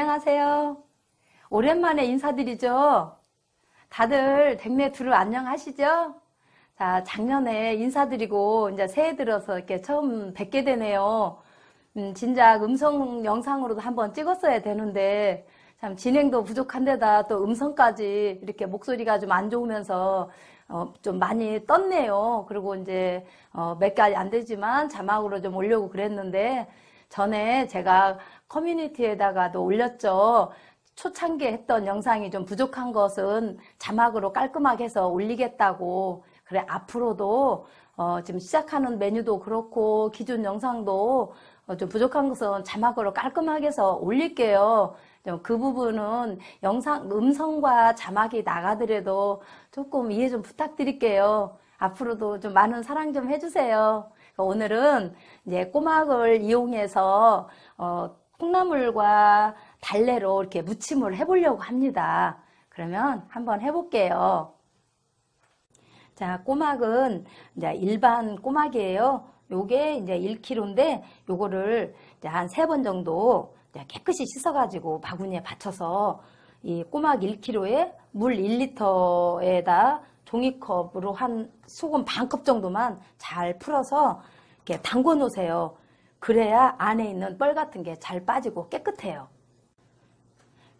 안녕하세요. 오랜만에 인사드리죠. 다들 댁내 두루 안녕하시죠? 자, 작년에 인사드리고 이제 새해 들어서 이렇게 처음 뵙게 되네요. 음, 진작 음성 영상으로도 한번 찍었어야 되는데 참 진행도 부족한 데다 또 음성까지 이렇게 목소리가 좀 안 좋으면서 어, 좀 많이 떴네요. 그리고 이제 어, 몇 가지 안 되지만 자막으로 좀 올려고 그랬는데 전에 제가 커뮤니티에다가도 올렸죠. 초창기 했던 영상이 좀 부족한 것은 자막으로 깔끔하게 해서 올리겠다고 그래 앞으로도 어, 지금 시작하는 메뉴도 그렇고 기존 영상도 어, 좀 부족한 것은 자막으로 깔끔하게 해서 올릴게요. 그 부분은 영상 음성과 자막이 나가더라도 조금 이해 좀 부탁드릴게요. 앞으로도 좀 많은 사랑 좀 해주세요. 오늘은 이제 꼬막을 이용해서 어, 콩나물과 달래로 이렇게 무침을 해보려고 합니다. 그러면 한번 해볼게요. 자, 꼬막은 이제 일반 꼬막이에요. 요게 이제 1kg인데 요거를 이제 한 세 번 정도 깨끗이 씻어가지고 바구니에 받쳐서 이 꼬막 1kg에 물 1리터에다 종이컵으로 한 소금 반 컵 정도만 잘 풀어서 이렇게 담궈 놓으세요. 그래야 안에 있는 뻘 같은 게 잘 빠지고 깨끗해요.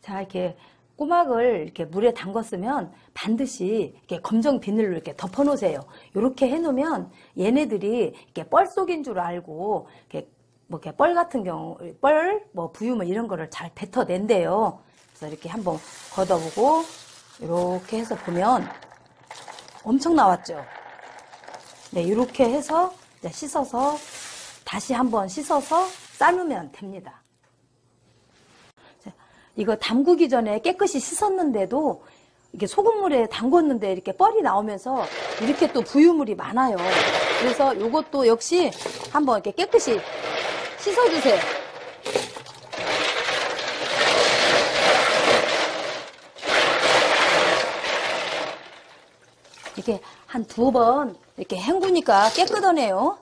자, 이렇게 꼬막을 이렇게 물에 담궜으면 반드시 이렇게 검정 비닐로 이렇게 덮어 놓으세요. 이렇게 해 놓으면 얘네들이 이렇게 뻘 속인 줄 알고 이렇게 뭐 이렇게 뻘 같은 경우 뻘, 뭐 부유물 이런 거를 잘 뱉어낸대요. 그래서 이렇게 한번 걷어보고 이렇게 해서 보면 엄청 나왔죠. 네, 이렇게 해서 씻어서 다시 한번 씻어서 삶으면 됩니다. 이거 담그기 전에 깨끗이 씻었는데도 이게 소금물에 담궜는데 이렇게 뻘이 나오면서 이렇게 또 부유물이 많아요. 그래서 이것도 역시 한번 이렇게 깨끗이 씻어주세요. 이렇게 한 두 번 이렇게 헹구니까 깨끗하네요.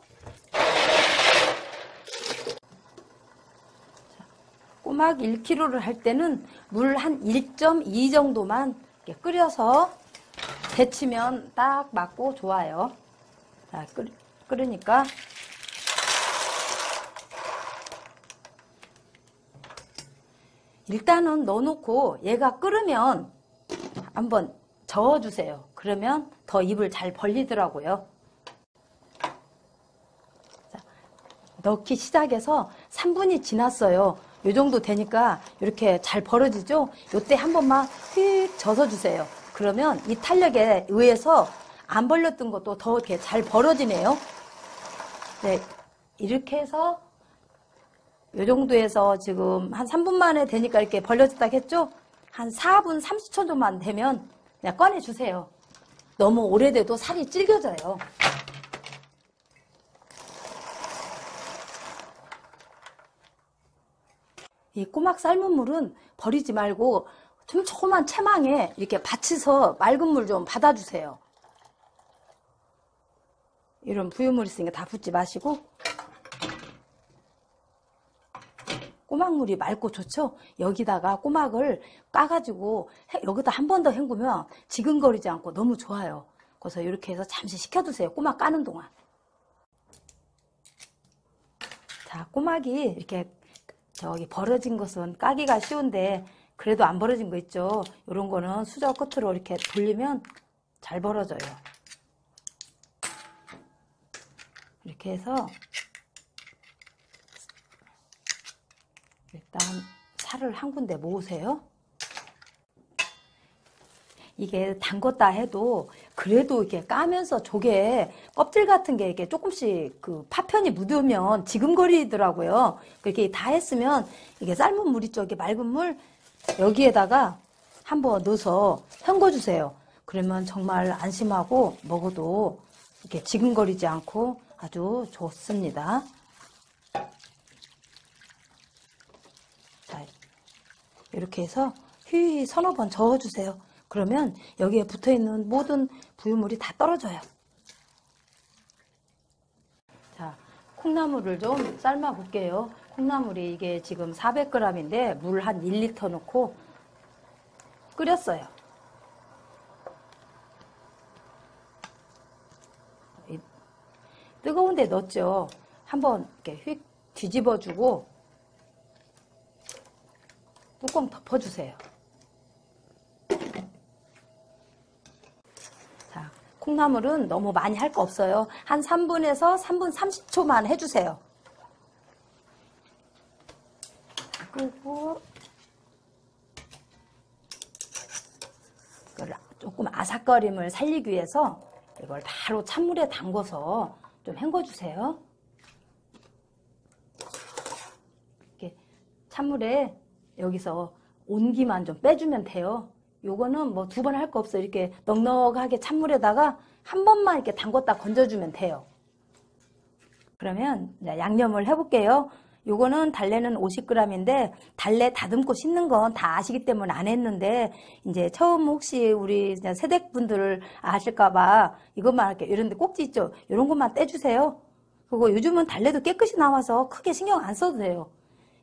꼬막 1kg를 할 때는 물 한 1.2 정도만 끓여서 데치면 딱 맞고 좋아요. 자, 끓, 끓으니까 일단은 넣어놓고 얘가 끓으면 한번 저어주세요. 그러면 더 입을 잘 벌리더라고요. 자, 넣기 시작해서 3분이 지났어요. 이 정도 되니까 이렇게 잘 벌어지죠? 이때 한 번만 휙 젖어 주세요. 그러면 이 탄력에 의해서 안 벌렸던 것도 더 이렇게 잘 벌어지네요. 네, 이렇게 해서 이 정도에서 지금 한 3분 만에 되니까 이렇게 벌려졌다 했죠? 한 4분 30초 정도만 되면 그냥 꺼내주세요. 너무 오래돼도 살이 찔겨져요. 이 꼬막 삶은 물은 버리지 말고 좀 조그만 채망에 이렇게 받치서 맑은 물 좀 받아주세요. 이런 부유물 있으니까 다 붓지 마시고 꼬막물이 맑고 좋죠? 여기다가 꼬막을 까가지고 여기다 한 번 더 헹구면 지근거리지 않고 너무 좋아요. 그래서 이렇게 해서 잠시 식혀두세요. 꼬막 까는 동안. 자, 꼬막이 이렇게 저기 벌어진 것은 까기가 쉬운데 그래도 안 벌어진 거 있죠. 이런 거는 수저 끝으로 이렇게 돌리면 잘 벌어져요. 이렇게 해서 일단 살을 한 군데 모으세요. 이게 담궜다 해도 그래도 이렇게 까면서 조개 껍질 같은 게 이렇게 조금씩 그 파편이 묻으면 지금거리더라고요. 그렇게 다 했으면 이게 삶은 물 있죠. 이게 맑은 물 여기에다가 한번 넣어서 헹궈 주세요. 그러면 정말 안심하고 먹어도 이렇게 지금거리지 않고 아주 좋습니다. 자, 이렇게 해서 휘 서너 번 저어주세요. 그러면 여기에 붙어 있는 모든 부유물이 다 떨어져요. 자, 콩나물을 좀 삶아 볼게요. 콩나물이 이게 지금 400g인데 물 한 1리터 넣고 끓였어요. 이 뜨거운 데 넣었죠. 한번 이렇게 휙 뒤집어주고 뚜껑 덮어주세요. 자, 콩나물은 너무 많이 할 거 없어요. 한 3분에서 3분 30초만 해주세요. 이걸 조금 아삭거림을 살리기 위해서 이걸 바로 찬물에 담궈서 좀 헹궈주세요. 이렇게 찬물에 여기서 온기만 좀 빼주면 돼요. 요거는 뭐 두 번 할 거 없어요. 이렇게 넉넉하게 찬물에다가 한 번만 이렇게 담궜다 건져주면 돼요. 그러면 양념을 해볼게요. 요거는 달래는 50g인데 달래 다듬고 씻는 건 다 아시기 때문에 안 했는데 이제 처음 혹시 우리 세댁분들 아실까봐 이것만 이렇게 이런데 꼭지 있죠. 이런 것만 떼주세요. 그리고 요즘은 달래도 깨끗이 나와서 크게 신경 안 써도 돼요.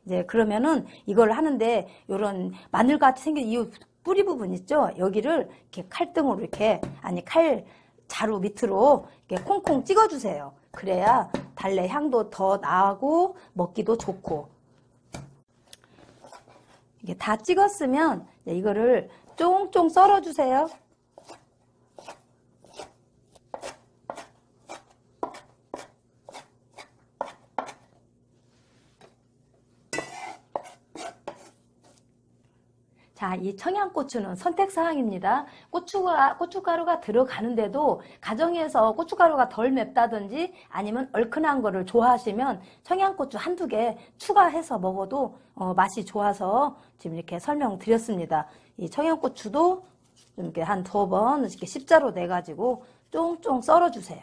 이제 그러면은 이걸 하는데 요런 마늘같이 생긴 이 뿌리 부분 있죠? 여기를 이렇게 칼등으로 이렇게 아니 칼 자루 밑으로 이렇게 콩콩 찍어주세요. 그래야 달래 향도 더 나고 먹기도 좋고 이게 다 찍었으면 이거를 쫑쫑 썰어주세요. 자, 이 청양고추는 선택사항입니다. 고추가, 고춧가루가 들어가는데도 가정에서 고춧가루가 덜 맵다든지 아니면 얼큰한 거를 좋아하시면 청양고추 한두 개 추가해서 먹어도 어, 맛이 좋아서 지금 이렇게 설명드렸습니다. 이 청양고추도 좀 이렇게 한 두 번 이렇게 십자로 내가지고 쫑쫑 썰어주세요.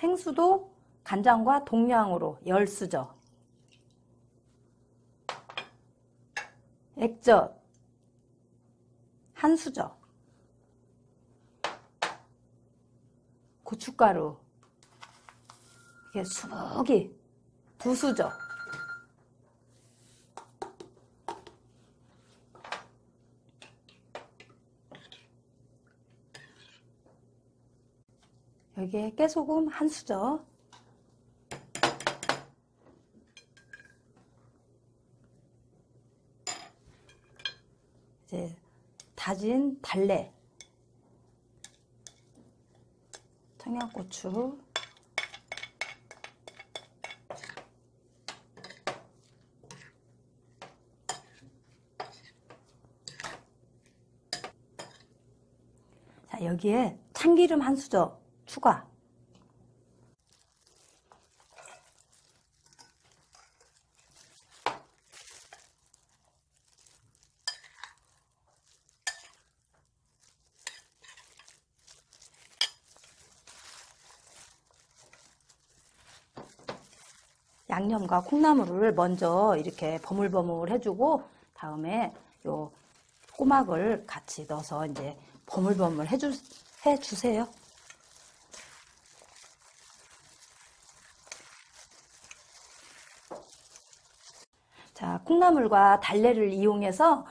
생수도 간장과 동량으로 열수저 액젓 한 수저 고춧가루 이게 수북이 두 수저 여기에 깨소금 한 수저. 이제 다진 달래. 청양고추. 자 여기에 참기름 한 수저 추가 양념과 콩나물을 먼저 이렇게 버물버물 해주고 다음에 요 꼬막을 같이 넣어서 이제 버물버물 해주, 해주세요. 자, 콩나물과 달래를 이용해서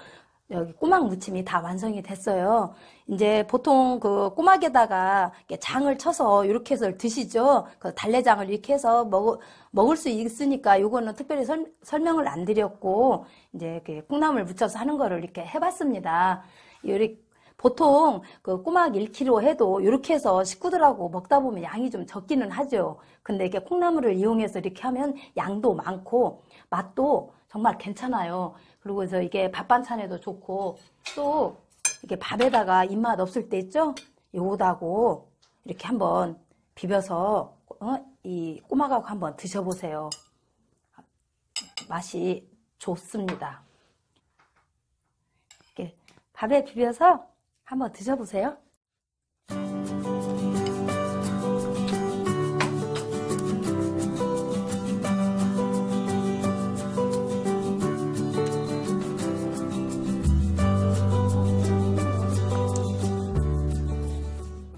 여기 꼬막 무침이 다 완성이 됐어요. 이제 보통 그 꼬막에다가 장을 쳐서 이렇게 해서 드시죠. 그 달래장을 이렇게 해서 먹, 먹을 수 있으니까 요거는 특별히 설, 설명을 안 드렸고 이제 그 콩나물 묻혀서 하는 거를 이렇게 해봤습니다. 요리 보통 그 꼬막 1kg 해도 이렇게 해서 식구들하고 먹다 보면 양이 좀 적기는 하죠. 근데 이렇게 콩나물을 이용해서 이렇게 하면 양도 많고 맛도 정말 괜찮아요. 그리고 그래서 이게 밥 반찬에도 좋고 또 이게 밥에다가 입맛 없을 때 있죠? 요거다고 이렇게 한번 비벼서 어? 이 꼬막하고 한번 드셔보세요. 맛이 좋습니다. 밥에 비벼서 한번 드셔보세요.